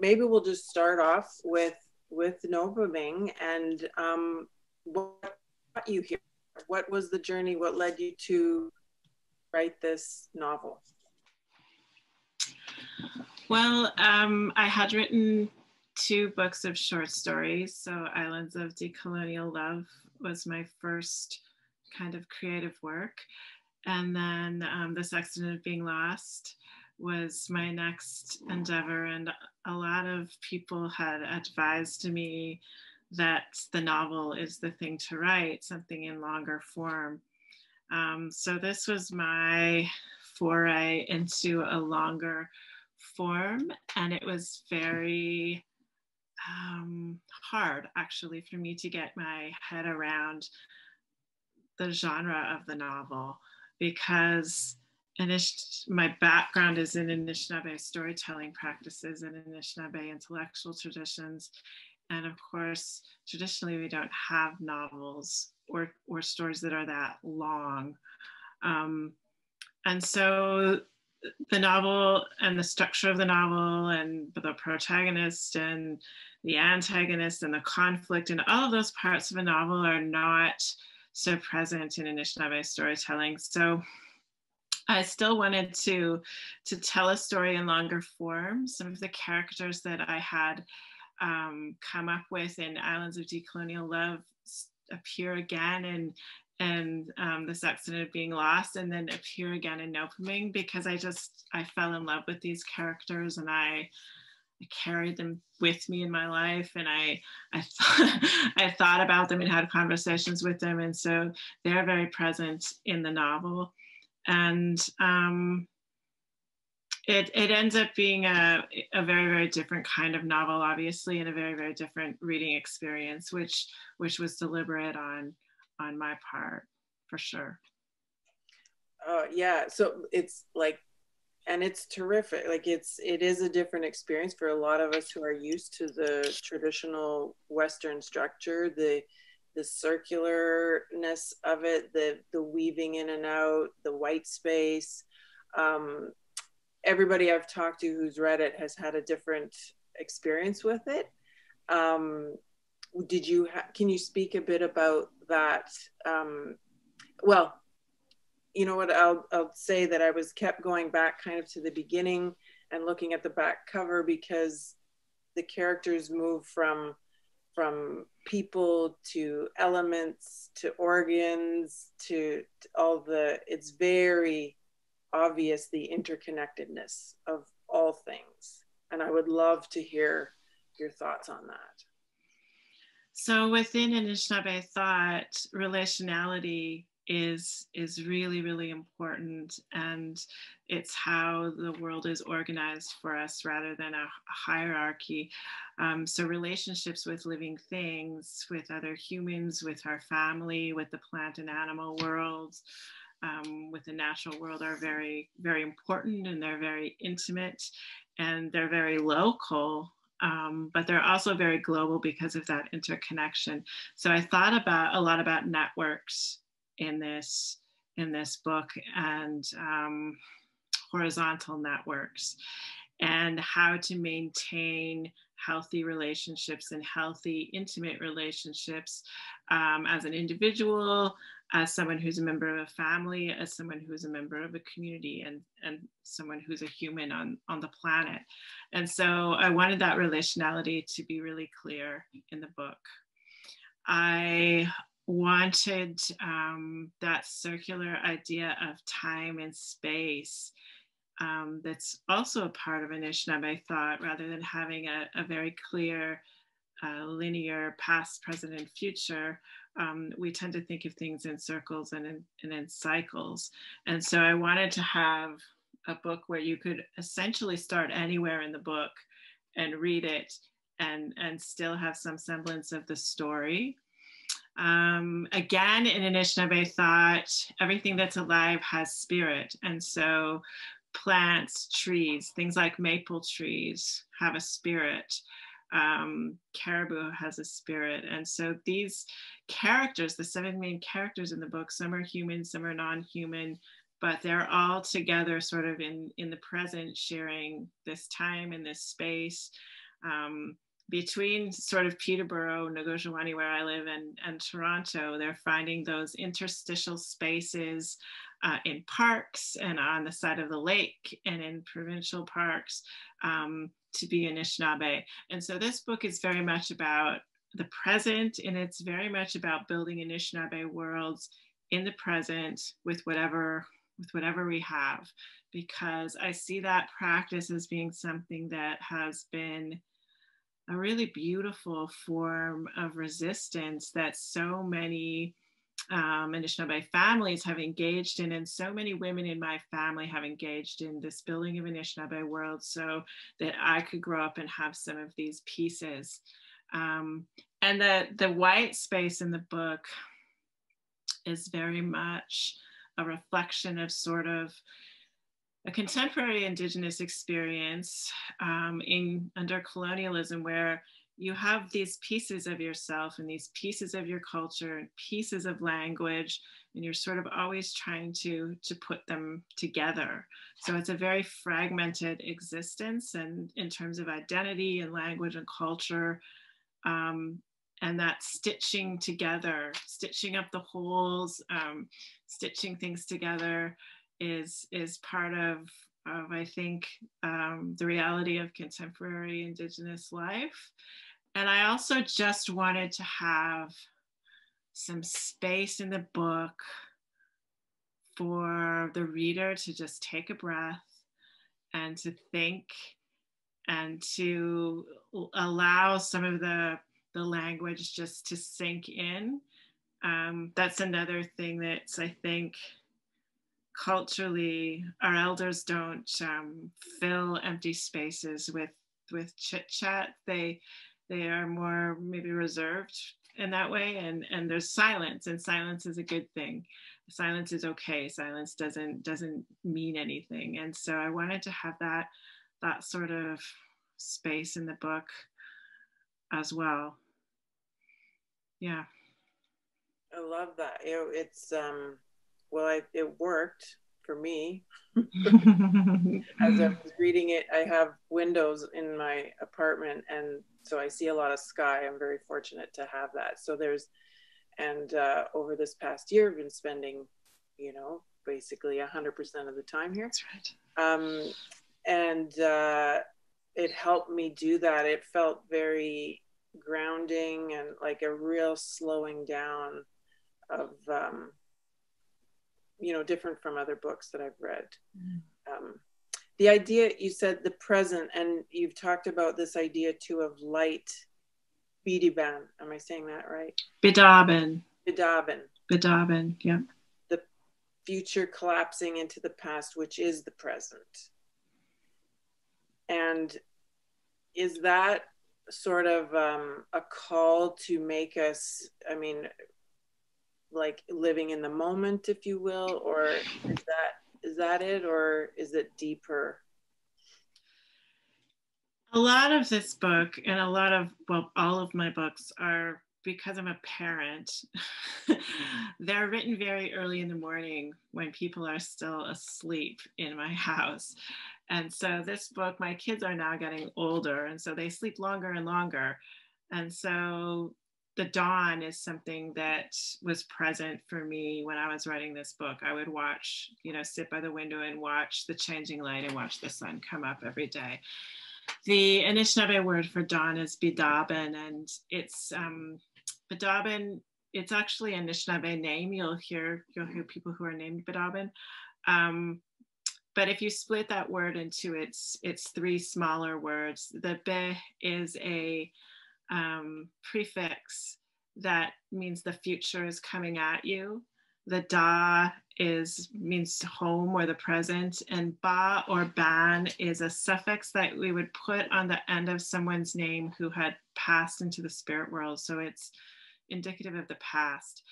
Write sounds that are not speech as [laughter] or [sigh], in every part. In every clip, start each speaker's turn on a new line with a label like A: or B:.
A: maybe we'll just start off with with Noopiming and um, what brought you here? What was the journey? What led you to write this novel?
B: Well, um, I had written two books of short stories. So, Islands of Decolonial Love was my first kind of creative work. And then um, This Accident of Being Lost was my next endeavor. And a lot of people had advised me that the novel is the thing to write, something in longer form. Um, so this was my foray into a longer form, and it was very um, hard actually for me to get my head around the genre of the novel because My background is in Anishinaabe storytelling practices and Anishinaabe intellectual traditions. And of course, traditionally, we don't have novels or, or stories that are that long. Um, and so the novel and the structure of the novel and the protagonist and the antagonist and the conflict and all of those parts of a novel are not so present in Anishinaabe storytelling. So I still wanted to to tell a story in longer form. Some of the characters that I had um, come up with in Islands of Decolonial Love appear again and and um, This Accident of being lost and then appear again in Noopiming because I just I fell in love with these characters and I I carried them with me in my life and I I thought [laughs] I thought about them and had conversations with them and so they're very present in the novel and um, it, it ends up being a, a very very different kind of novel obviously and a very very different reading experience which which was deliberate on on my part for sure.
A: Uh, yeah so it's like and it's terrific. Like it's it is a different experience for a lot of us who are used to the traditional western structure. The the circularness of it, the the weaving in and out, the white space. Um, everybody I've talked to who's read it has had a different experience with it. Um, did you ha- can you speak a bit about that? Um, well, you know what I'll I'll say that I was kept going back kind of to the beginning and looking at the back cover because the characters move from from people to elements to organs to, to all the it's very obvious the interconnectedness of all things. And i would love to hear your thoughts on that.
B: So within anishinaabe thought relationality is is really really important and it's how the world is organized for us rather than a hierarchy. Um, so relationships with living things with other humans with our family with the plant and animal worlds um, with the natural world are very very important and they're very intimate and they're very local um, but they're also very global because of that interconnection. So i thought about a lot about networks in this in this book and um, horizontal networks and how to maintain healthy relationships and healthy intimate relationships um, as an individual as someone who's a member of a family as someone who's a member of a community and and someone who's a human on on the planet. And so i wanted that relationality to be really clear in the book. I wanted um, that circular idea of time and space um, that's also a part of Anishinaabe thought rather than having a, a very clear uh, linear past, present, and future. Um, we tend to think of things in circles and in, and in cycles. And so I wanted to have a book where you could essentially start anywhere in the book and read it and, and still have some semblance of the story um, again, in Anishinaabe thought, everything that's alive has spirit. And so plants, trees, things like maple trees have a spirit. Um, caribou has a spirit. And so these characters, the seven main characters in the book, some are human, some are non human, but they're all together sort of in, in the present, sharing this time and this space. Um, between sort of Peterborough, Nogojiwanong, where I live, and, and Toronto, they're finding those interstitial spaces uh, in parks and on the side of the lake and in provincial parks um, to be Anishinaabe. And so this book is very much about the present and it's very much about building Anishinaabe worlds in the present with whatever with whatever we have because I see that practice as being something that has been a really beautiful form of resistance that so many um, Anishinaabe families have engaged in, and so many women in my family have engaged in this building of Anishinaabe world so that I could grow up and have some of these pieces. Um, and the, the white space in the book is very much a reflection of sort of a contemporary indigenous experience um, in under colonialism where you have these pieces of yourself and these pieces of your culture and pieces of language and you're sort of always trying to to put them together. So it's a very fragmented existence and in terms of identity and language and culture um, and that stitching together stitching up the holes um, stitching things together is is part of of I think um, the reality of contemporary Indigenous life, and I also just wanted to have some space in the book for the reader to just take a breath and to think and to allow some of the the language just to sink in. Um, that's another thing that's I think culturally our elders don't um, fill empty spaces with with chit chat. They they are more maybe reserved in that way and and there's silence and silence is a good thing. Silence is okay. Silence doesn't doesn't mean anything. And so i wanted to have that that sort of space in the book as well. Yeah.
A: I love that. You know it's um well, I, it worked for me. [laughs] As I was reading it, I have windows in my apartment, and so I see a lot of sky. I'm very fortunate to have that. So there's, and uh, over this past year, I've been spending, you know, basically 100% of the time here.
B: That's right.
A: Um, and uh, it helped me do that. It felt very grounding and like a real slowing down of um, you know different from other books that i've read. Mm. um, the idea you said the present and you've talked about this idea too of light. Bidiban am i saying that right?
B: Bidaben
A: bidaben
B: bidaben yeah.
A: The future collapsing into the past which is the present. And is that sort of um, a call to make us i mean like living in the moment if you will or is that is that it or is it deeper?
B: A lot of this book and a lot of well all of my books are because i'm a parent. [laughs] They're written very early in the morning when people are still asleep in my house. And so this book my kids are now getting older and so they sleep longer and longer. And so the dawn is something that was present for me when I was writing this book. I would watch, you know, sit by the window and watch the changing light and watch the sun come up every day. The Anishinaabe word for dawn is bidaben, and it's um, bidaben. It's actually a Anishinaabe name. You'll hear you'll hear people who are named bidaben. Um, but if you split that word into its its three smaller words, the be is a um, prefix that means the future is coming at you. The da is means home or the present, and ba or ban is a suffix that we would put on the end of someone's name who had passed into the spirit world. So it's indicative of the past.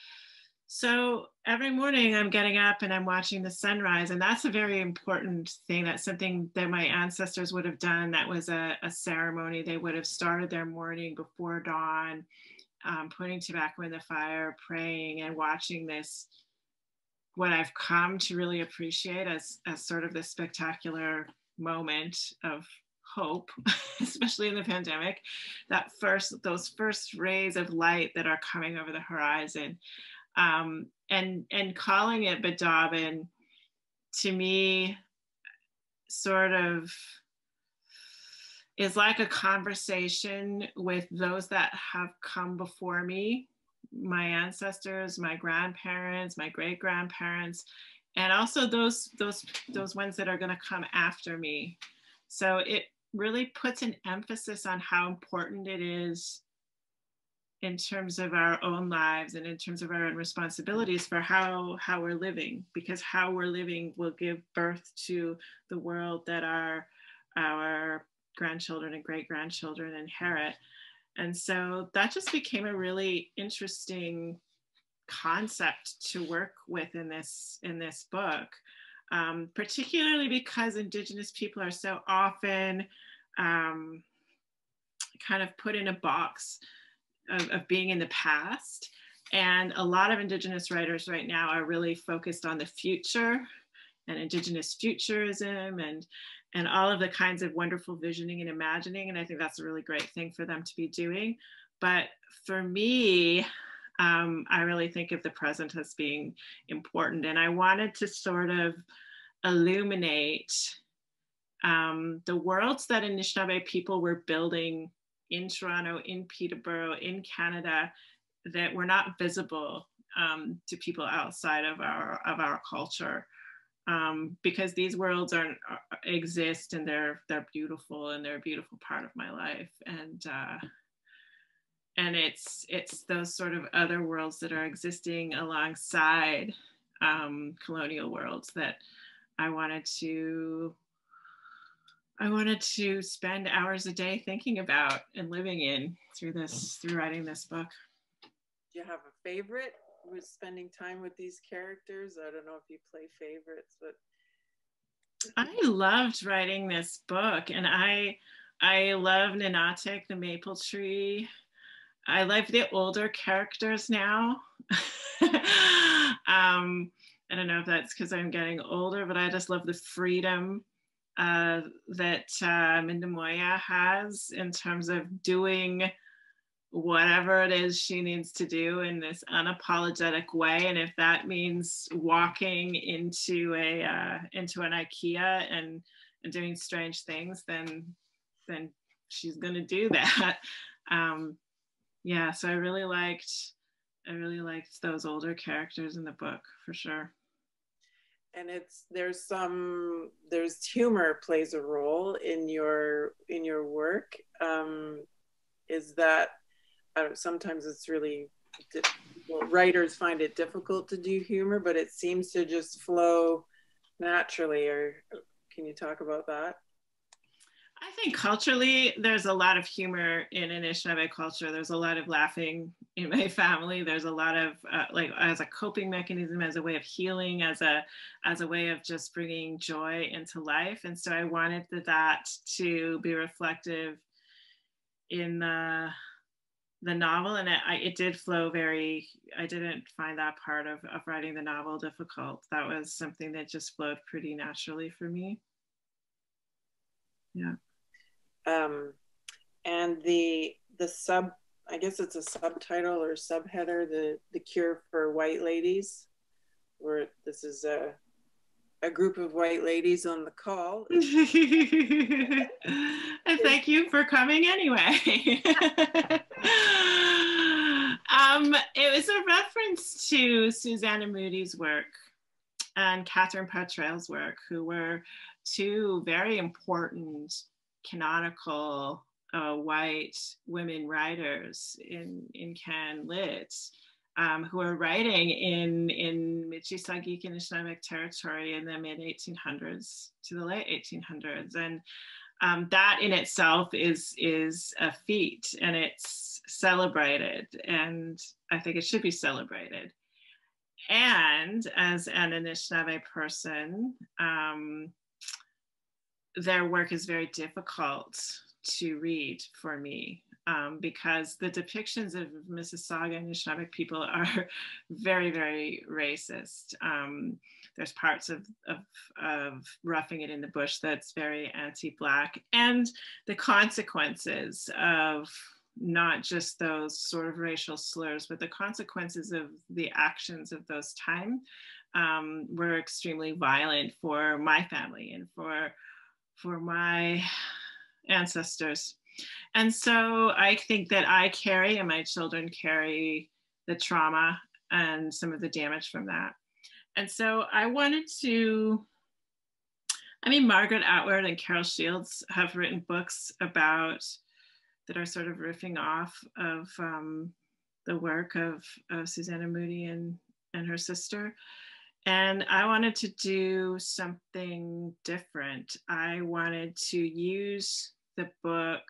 B: So every morning I'm getting up and I'm watching the sunrise, and that's a very important thing. That's something that my ancestors would have done. That was a, a ceremony. They would have started their morning before dawn, um, putting tobacco in the fire, praying, and watching this. What I've come to really appreciate as, as sort of this spectacular moment of hope, [laughs] especially in the pandemic, that first, those first rays of light that are coming over the horizon. Um, and, and calling it Bidaben to me sort of is like a conversation with those that have come before me my ancestors my grandparents my great grandparents and also those those those ones that are going to come after me. So it really puts an emphasis on how important it is in terms of our own lives and in terms of our own responsibilities for how how we're living because how we're living will give birth to the world that our our grandchildren and great grandchildren inherit. And so that just became a really interesting concept to work with in this in this book um, particularly because indigenous people are so often um, kind of put in a box of, of being in the past. And a lot of indigenous writers right now are really focused on the future and indigenous futurism and and all of the kinds of wonderful visioning and imagining. And i think that's a really great thing for them to be doing. But for me um, I really think of the present as being important. And I wanted to sort of illuminate um, the worlds that Anishinaabe people were building in Toronto, in Peterborough, in Canada, that were not visible um, to people outside of our of our culture. Um, because these worlds are, are, exist and they're they're beautiful and they're a beautiful part of my life and uh, and it's it's those sort of other worlds that are existing alongside um, colonial worlds that I wanted to I wanted to spend hours a day thinking about and living in through this through writing this book.
A: Do you have a favorite with spending time with these characters? I don't know if you play favorites, but
B: I loved writing this book and I I love Ninaatig, the maple tree. I love the older characters now. [laughs] um, I don't know if that's because I'm getting older, but I just love the freedom uh, that uh, Moya has in terms of doing whatever it is she needs to do in this unapologetic way. And if that means walking into a uh, into an IKEA and and doing strange things, then then she's gonna do [laughs] that. Um, yeah, so I really liked I really liked those older characters in the book for sure.
A: And it's there's some there's humor plays a role in your in your work. Um, is that uh, sometimes it's really well, writers find it difficult to do humor, but it seems to just flow naturally. Or can you talk about that?
B: I think culturally, there's a lot of humor in Anishinaabe culture. There's a lot of laughing in my [laughs] family. There's a lot of uh, like as a coping mechanism, as a way of healing, as a as a way of just bringing joy into life. And so I wanted that to be reflective in the the novel, and it, I, it did flow very. I didn't find that part of of writing the novel difficult. That was something that just flowed pretty naturally for me. Yeah
A: um, and the the sub I guess it's a subtitle or subheader the the cure for white ladies, where this is a a group of white ladies on the call. [laughs] and
B: thank you for coming anyway. [laughs] um, it was a reference to Susanna Moodie's work and Catharine Parr Traill's work, who were two very important canonical uh, white women writers in, in Can Lit um, who are writing in, in Michi-Saagiig Nishnaabeg territory in the mid 1800s to the late 1800s. And um, that in itself is, is a feat and it's celebrated. And I think it should be celebrated. And as an Anishinaabe person, um, their work is very difficult to read for me um, because the depictions of Mississauga and Anishinaabe people [laughs] are very, very racist. Um, there's parts of, of, of roughing it in the bush that's very anti-black and the consequences of not just those sort of racial slurs, but the consequences of the actions of those time um, were extremely violent for my family and for for my ancestors. And so I think that I carry and my children carry the trauma and some of the damage from that. And so I wanted to, I mean, Margaret Atwood and Carol Shields have written books about that are sort of riffing off of um, the work of, of Susanna Moodie and, and her sister. And I wanted to do something different. I wanted to use the book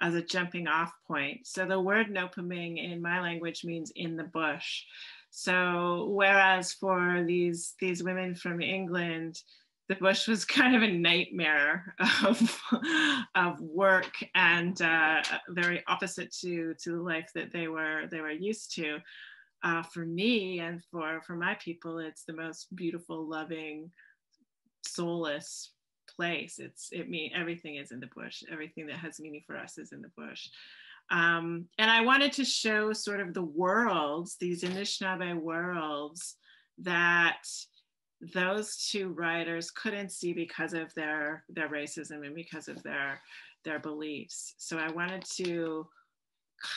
B: as a jumping off point. So the word Noopiming in my language means in the bush. So whereas for these these women from England, the bush was [laughs] kind of a nightmare of, of work and uh, very opposite to to the life that they were they were used to uh, for me and for for my people it's the most beautiful loving soulless place. It's it mean everything is in the bush. Everything that has meaning for us is in the bush. Um, and i wanted to show sort of the worlds these anishinaabe worlds that those two writers couldn't see because of their their racism and because of their their beliefs. So i wanted to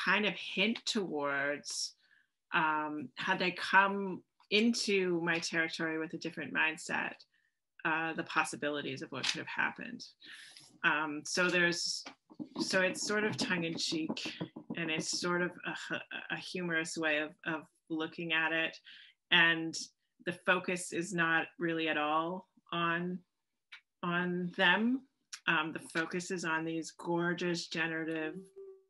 B: kind of hint towards um, had they come into my territory with a different mindset, uh, the possibilities of what could have happened. Um, so there's, so it's sort of tongue in cheek and it's sort of a, a humorous way of, of looking at it. And the focus is not really at all on, on them. Um, the focus is on these gorgeous, generative,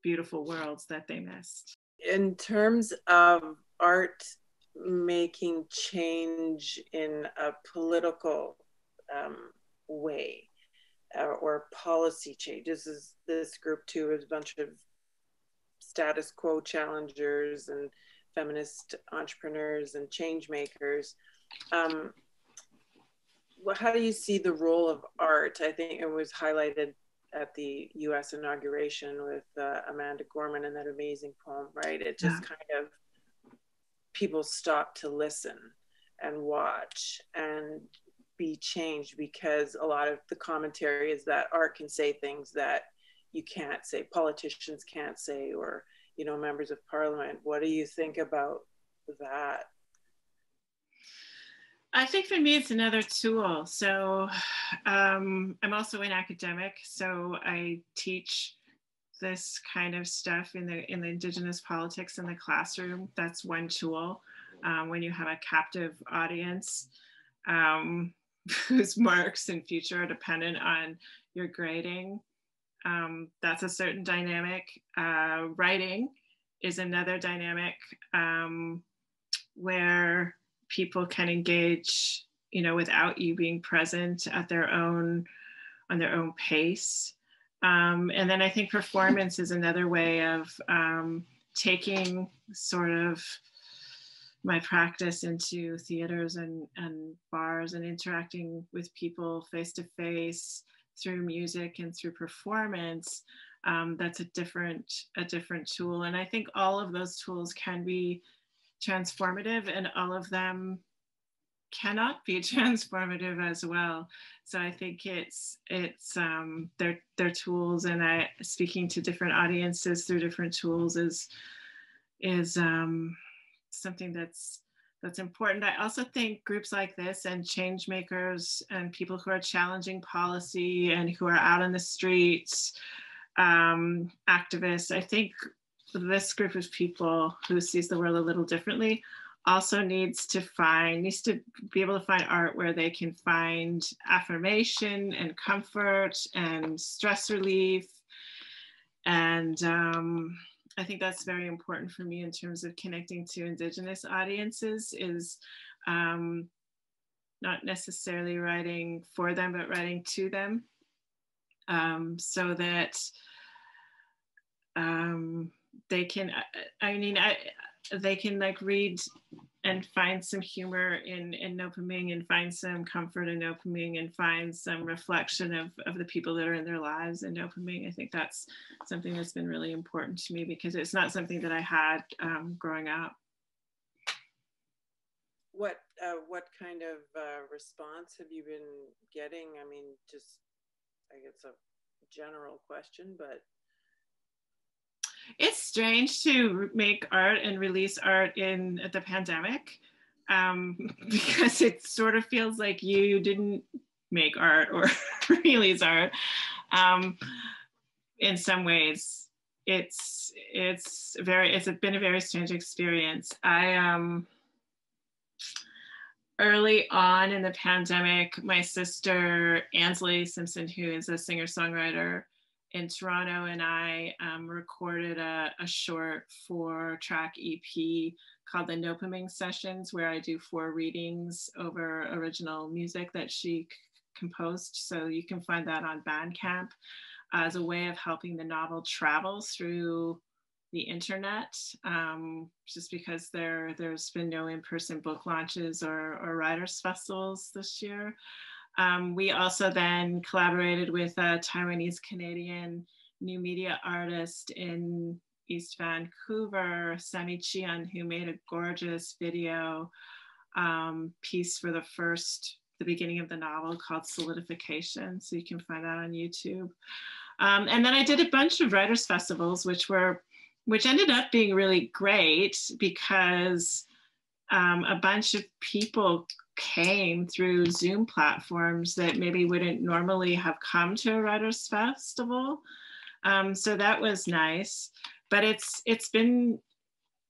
B: beautiful worlds that they missed
A: in terms of art making change in a political um, way uh, or policy change. This is this group too is a bunch of status quo challengers and feminist entrepreneurs and change makers. Um, well, how do you see the role of art? I think it was highlighted at the U.S. inauguration with uh, Amanda Gorman and that amazing poem, right? It just yeah. kind of people stop to listen and watch and be changed because a lot of the commentary is that art can say things that you can't say, politicians can't say, or you know, members of parliament. What do you think about that?
B: I think for me, it's another tool. So um, I'm also an academic, so I teach this kind of stuff in the in the indigenous politics in the classroom. That's one tool. Um, when you have a captive audience um, [laughs] whose marks and future are dependent on your grading, um, that's a certain dynamic. Uh, writing is another dynamic um, where people can engage you know without you being present at their own on their own pace. Um, and then i think performance is another way of um, taking sort of my practice into theaters and, and bars and interacting with people face to face through music and through performance um, that's a different a different tool. And i think all of those tools can be transformative and all of them cannot be [laughs] transformative as well. So i think it's it's um their their tools and i speaking to different audiences through different tools is is um something that's that's important. I also think groups like this and change makers and people who are challenging policy and who are out on the streets um, activists i think this group of people who sees the world a little differently also needs to find needs to be able to find art where they can find affirmation and comfort and stress relief. And um, i think that's very important for me in terms of connecting to indigenous audiences is um, not necessarily writing for them but writing to them um, so that um, they can i mean i they can like read and find some humor in in Noopiming and find some comfort in Noopiming and find some reflection of, of the people that are in their lives in Noopiming. I think that's something that's been really important to me because it's not something that I had um, growing up.
A: What uh, what kind of uh, response have you been getting? I mean, just I guess a general question, but
B: it's strange to make art and release art in the pandemic um, [laughs] because it sort of feels like you didn't make art or [laughs] release art. Um, in some ways, it's it's very it's been a very strange experience. I um early on in the pandemic, my sister Ansley Simpson, who is a singer songwriter in Toronto, and I um, recorded a, a, short four track EP called the Noopiming Sessions, where I do four readings over original music that she composed. So you can find that on Bandcamp as a way of helping the novel travel through the internet, um, just because there there's been no in-person book launches or, or writers festivals this year. Um, we also then collaborated with a Taiwanese Canadian new media artist in East Vancouver, Sammy Chien, who made a gorgeous video um, piece for the first, the beginning of the novel called Solidification. So you can find that on YouTube. Um, and then I did a bunch of writers festivals, which were, which ended up being really great because um, a bunch of people came through Zoom platforms that maybe wouldn't normally have come to a writers festival. Um, so that was nice, but it's it's been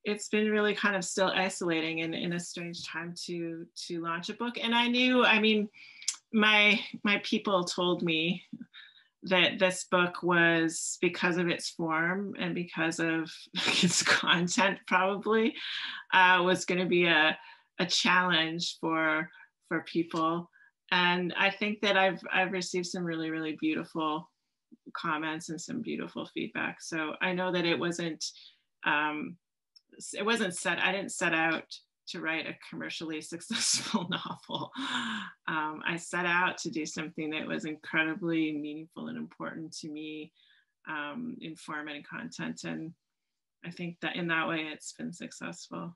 B: it's been really kind of still isolating and in a strange time to to launch a book. And I knew, I mean, my my people told me that this book was because of its form and because of [laughs] its content probably uh, was going to be a a challenge for for people. And i think that i've i've received some really really beautiful comments and some beautiful feedback. So i know that it wasn't um it wasn't set i didn't set out to write a commercially [laughs] successful novel. Um, i set out to do something that was incredibly meaningful and important to me um, in form and content. And i think that in that way it's been successful